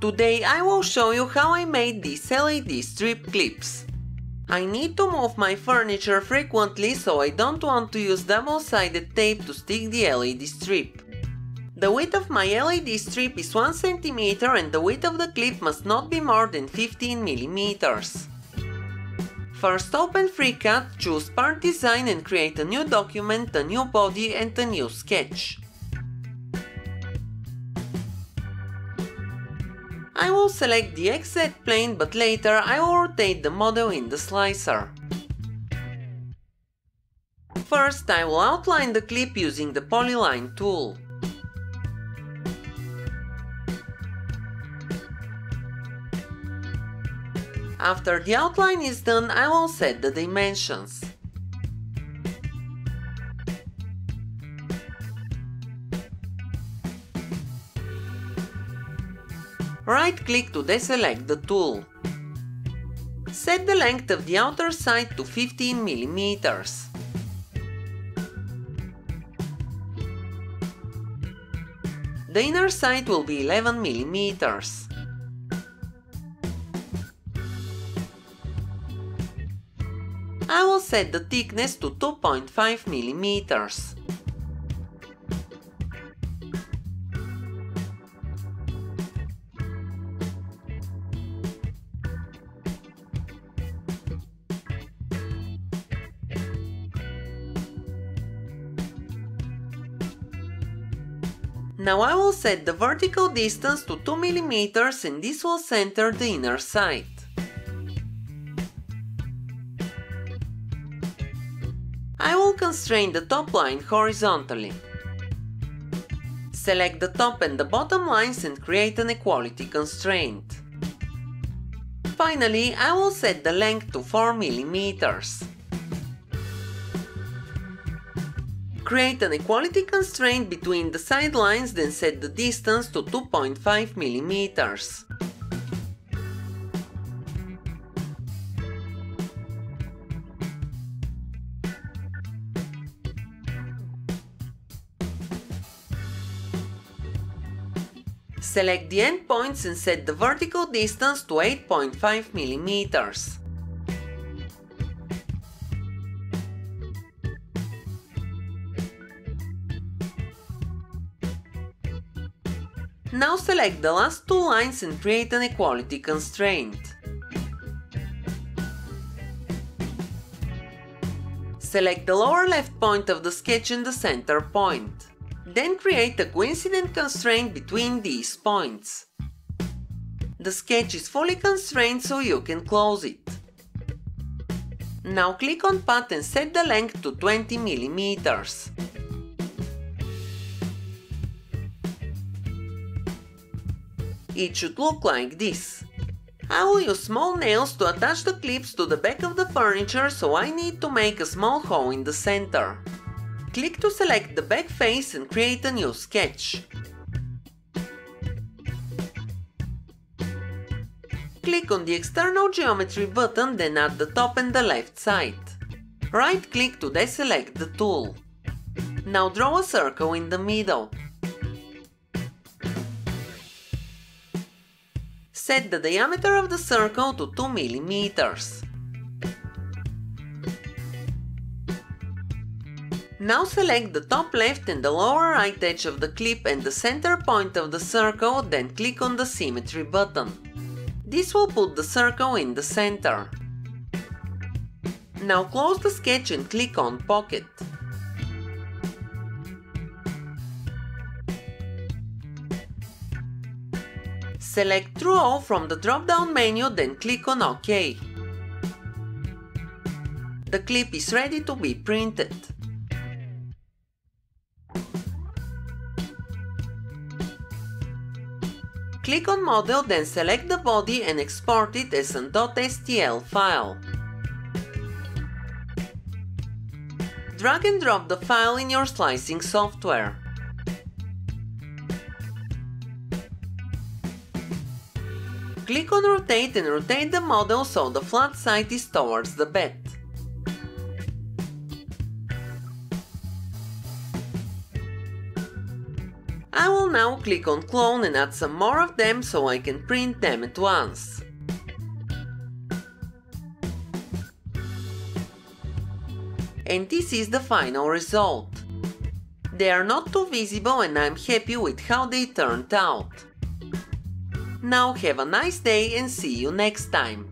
Today I will show you how I made these LED strip clips. I need to move my furniture frequently so I don't want to use double-sided tape to stick the LED strip. The width of my LED strip is 1 cm and the width of the clip must not be more than 15 mm. First open FreeCAD, choose Part Design and create a new document, a new body and a new sketch. I will select the XZ plane but later I will rotate the model in the slicer. First I will outline the clip using the polyline tool. After the outline is done, I will set the dimensions. Right-click to deselect the tool. Set the length of the outer side to 15 mm. The inner side will be 11 mm. I will set the thickness to 2.5 mm. Now I will set the vertical distance to 2 mm and this will center the inner side. I will constrain the top line horizontally. Select the top and the bottom lines and create an equality constraint. Finally, I will set the length to 4 mm. Create an equality constraint between the side lines then set the distance to 2.5 mm. Select the endpoints and set the vertical distance to 8.5 mm. Now select the last two lines and create an equality constraint. Select the lower left point of the sketch and the center point. Then create a coincident constraint between these points. The sketch is fully constrained so you can close it. Now click on Pad and set the length to 20 mm. It should look like this. I will use small nails to attach the clips to the back of the furniture so I need to make a small hole in the center. Click to select the back face and create a new sketch. Click on the external geometry button then at the top and the left side. Right click to deselect the tool. Now draw a circle in the middle. Set the diameter of the circle to 2 millimeters. Now select the top left and the lower right edge of the clip and the center point of the circle, then click on the symmetry button. This will put the circle in the center. Now close the sketch and click on Pocket. Select Through All from the drop-down menu, then click on OK. The clip is ready to be printed. Click on Model, then select the body and export it as a .stl file. Drag and drop the file in your slicing software. Click on Rotate and rotate the model so the flat side is towards the bed. I will now click on clone and add some more of them so I can print them at once. And this is the final result. They are not too visible and I'm happy with how they turned out. Now have a nice day and see you next time.